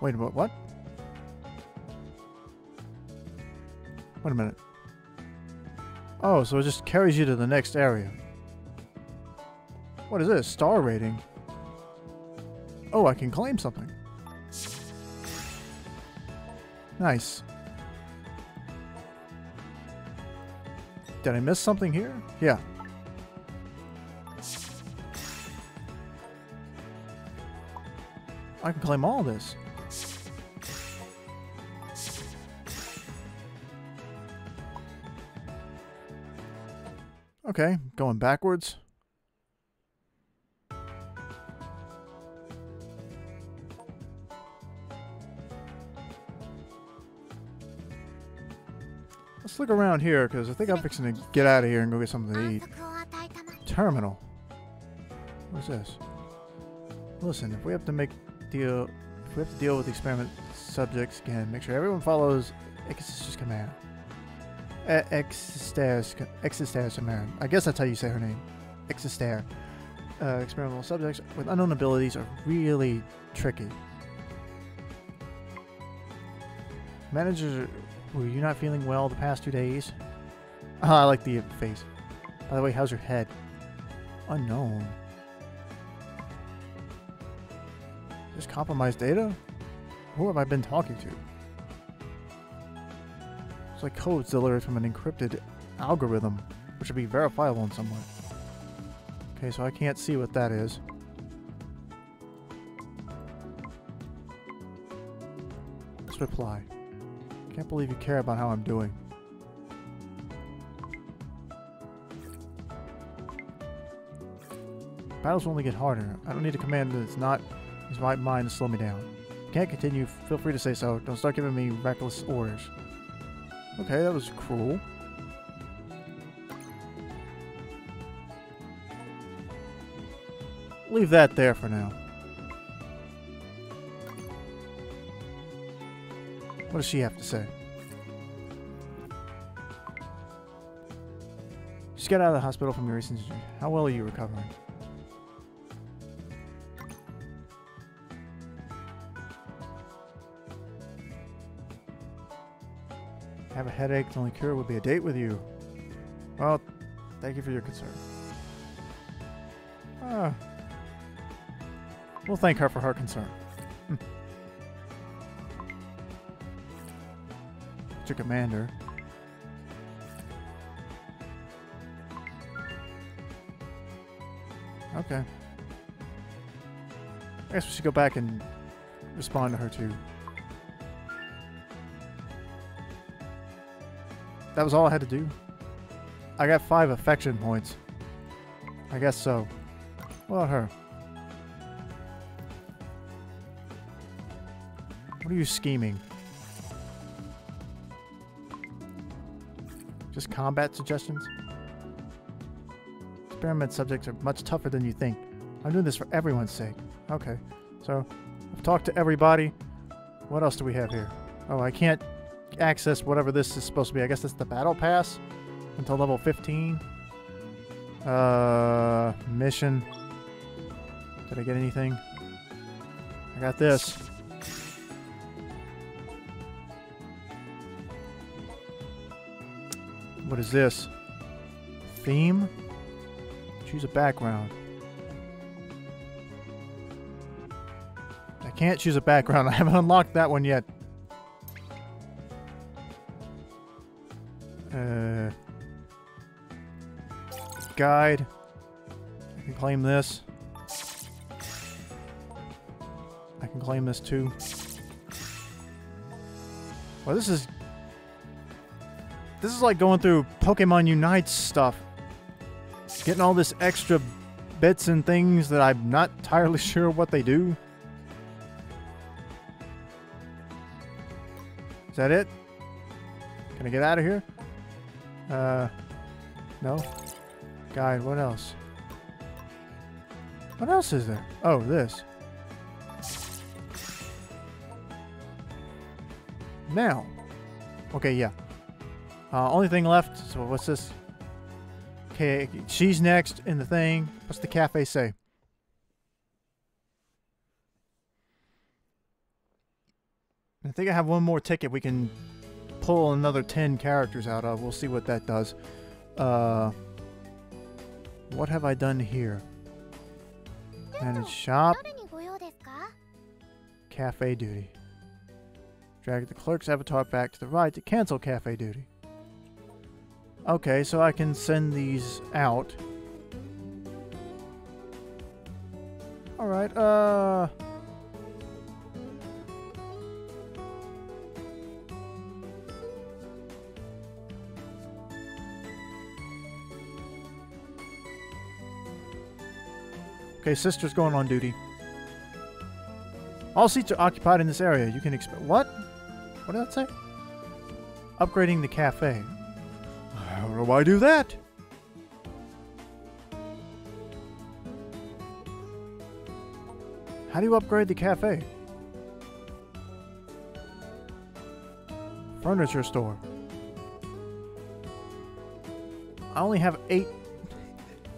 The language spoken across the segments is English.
Wait, what? What? Wait a minute. Oh, so it just carries you to the next area. What is this? Star rating? Oh, I can claim something. Nice. Did I miss something here? Yeah. I can claim all this. Okay, going backwards. Let's look around here, because I think I'm fixing to get out of here and go get something to eat. Terminal. What's this? Listen, if we have to make deal, if we have to deal with the experiment subjects again, make sure everyone follows Ikisu's command. Existair's, Existair's. I guess that's how you say her name. Existair. Uh, experimental subjects with unknown abilities are really tricky. Manager, were you not feeling well the past two days? Oh, I like the face. By the way, how's your head? Unknown. Just compromised data? Who have I been talking to? Like codes delivered from an encrypted algorithm, which should be verifiable in some way. Okay, so I can't see what that is. Let's reply. Can't believe you care about how I'm doing. Battles only get harder. I don't need a command that's not is my mind to slow me down. Can't continue. Feel free to say so. Don't start giving me reckless orders. Okay, that was cruel. Leave that there for now. What does she have to say? Just got out of the hospital from your recent injury. How well are you recovering? Have a headache. The only cure would be a date with you. Well, thank you for your concern. Ah. We'll thank her for her concern. Hmm. to commander. Okay. I guess we should go back and respond to her too. That was all I had to do. I got five affection points. I guess so. What about her? What are you scheming? Just combat suggestions? Experiment subjects are much tougher than you think. I'm doing this for everyone's sake. Okay, so I've talked to everybody. What else do we have here? Oh, I can't access whatever this is supposed to be. I guess that's the battle pass until level 15. Uh, mission. Did I get anything? I got this. What is this? Theme? Choose a background. I can't choose a background. I haven't unlocked that one yet. Uh, guide. I can claim this. I can claim this too. Well, this is... This is like going through Pokemon Unite stuff. Getting all this extra bits and things that I'm not entirely sure what they do. Is that it? Can I get out of here? Uh, no. Guide, what else? What else is there? Oh, this. Now. Okay, yeah. Uh, only thing left, so what's this? Okay, she's next in the thing. What's the cafe say? I think I have one more ticket we can pull another 10 characters out of. We'll see what that does. Uh, what have I done here? Manage shop. Cafe duty. Drag the clerk's avatar back to the right to cancel cafe duty. Okay, so I can send these out. Alright, uh... Okay, sister's going on duty. All seats are occupied in this area. You can expect... What? What did that say? Upgrading the cafe. How do I do that? How do you upgrade the cafe? Furniture store. I only have eight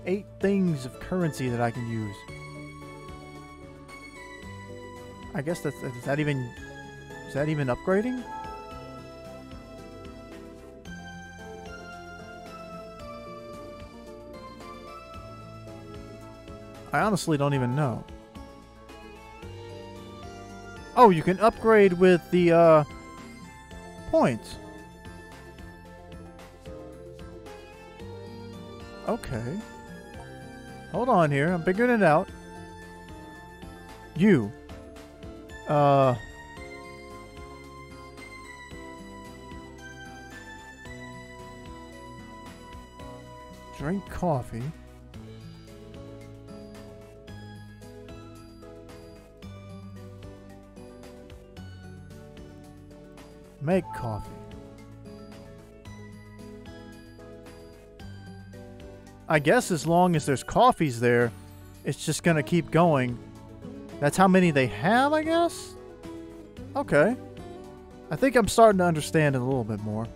eight things of currency that I can use. I guess that's is that even is that even upgrading? I honestly don't even know. Oh, you can upgrade with the uh, points. Okay. Hold on here. I'm figuring it out. You. Uh. Drink coffee. Make coffee. I guess as long as there's coffees there, it's just going to keep going. That's how many they have, I guess? Okay. I think I'm starting to understand it a little bit more.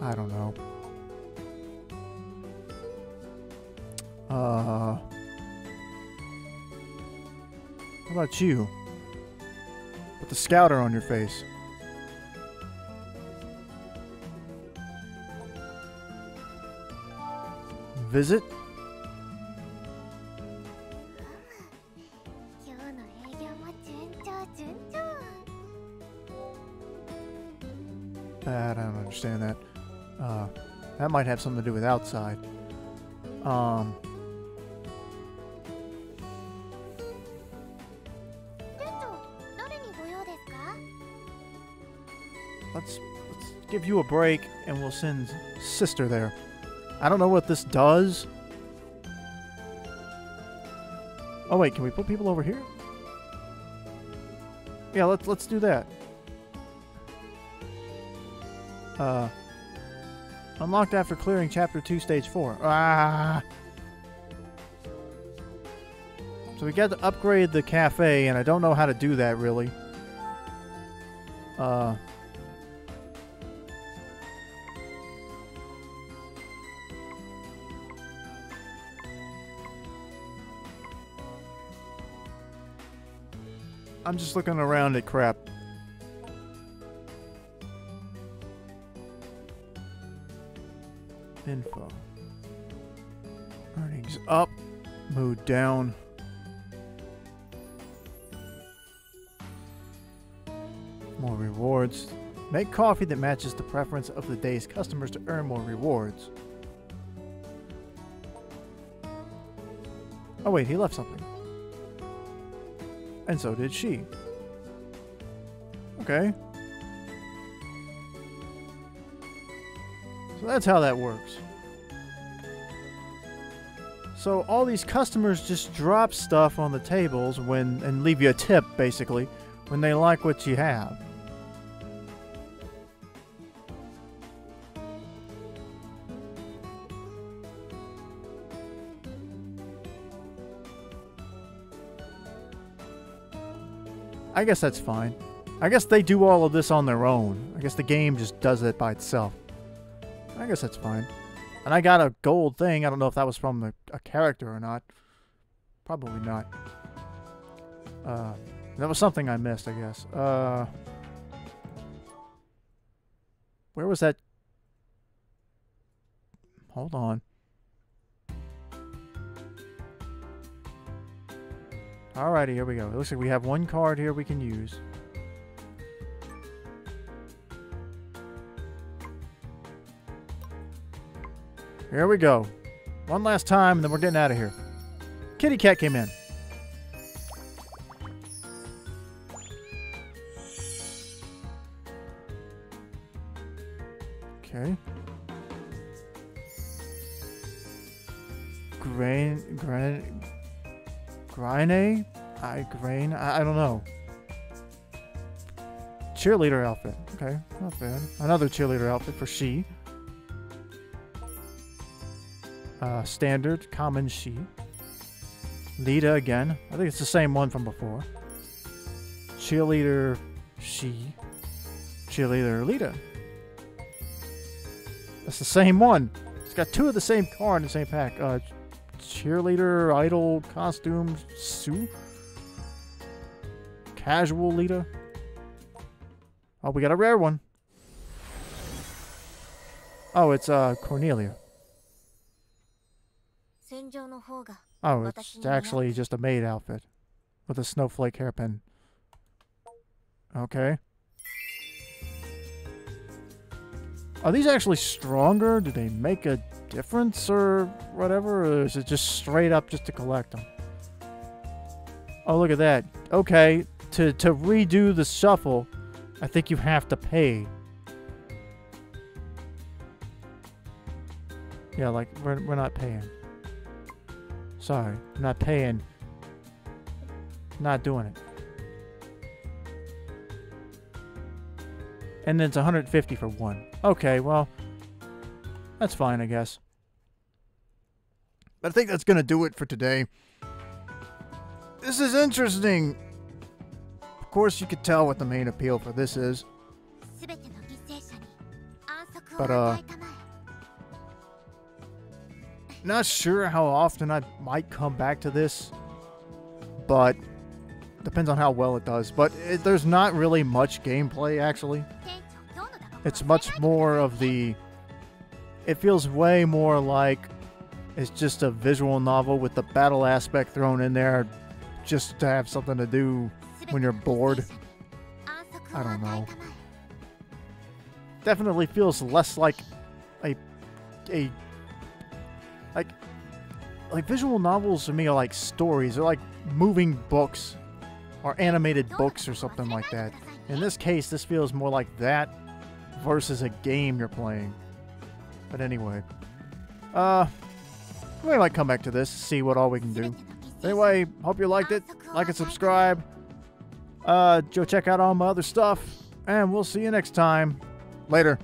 I don't know. Uh... How about you? Put the scouter on your face. Visit? I don't understand that. Uh, that might have something to do with outside. Um, let's let's give you a break, and we'll send sister there. I don't know what this does. Oh wait, can we put people over here? Yeah, let's let's do that. Uh Unlocked after clearing chapter 2 stage 4. Ah. So we got to upgrade the cafe and I don't know how to do that really. Uh I'm just looking around at crap. Info. Earnings up. Mood down. More rewards. Make coffee that matches the preference of the day's customers to earn more rewards. Oh wait, he left something. And so did she. Okay. So that's how that works. So all these customers just drop stuff on the tables when and leave you a tip basically when they like what you have. I guess that's fine. I guess they do all of this on their own. I guess the game just does it by itself. I guess that's fine. And I got a gold thing. I don't know if that was from a, a character or not. Probably not. Uh, That was something I missed, I guess. Uh, where was that? Hold on. Alrighty, here we go. It looks like we have one card here we can use. Here we go. One last time, and then we're getting out of here. Kitty Cat came in. Grain, I grain. I, I don't know. Cheerleader outfit. Okay, not bad. Another cheerleader outfit for Shi. Uh, standard, common Shi. Lida again. I think it's the same one from before. Cheerleader Shi. Cheerleader Lida. That's the same one. It's got two of the same card in the same pack. Uh, cheerleader, idol, costume, Sue. Casual Lida. Oh, we got a rare one. Oh, it's uh Cornelia. Oh, it's actually just a maid outfit with a snowflake hairpin. Okay. Are these actually stronger? Do they make a difference or whatever? Or is it just straight up just to collect them? Oh, look at that. Okay, to, to redo the shuffle, I think you have to pay. Yeah, like, we're, we're not paying. Sorry, not paying. Not doing it. And then it's 150 for one. Okay, well, that's fine, I guess. But I think that's going to do it for today. This is interesting. Of course, you could tell what the main appeal for this is. But, uh, not sure how often I might come back to this, but depends on how well it does. But it, there's not really much gameplay, actually. It's much more of the... It feels way more like it's just a visual novel with the battle aspect thrown in there just to have something to do when you're bored. I don't know. Definitely feels less like a a like like visual novels to me are like stories. They're like moving books or animated books or something like that. In this case, this feels more like that versus a game you're playing. But anyway, uh, we might come back to this, see what all we can do. Anyway, hope you liked it. Like and subscribe. Uh, go check out all my other stuff, and we'll see you next time. Later.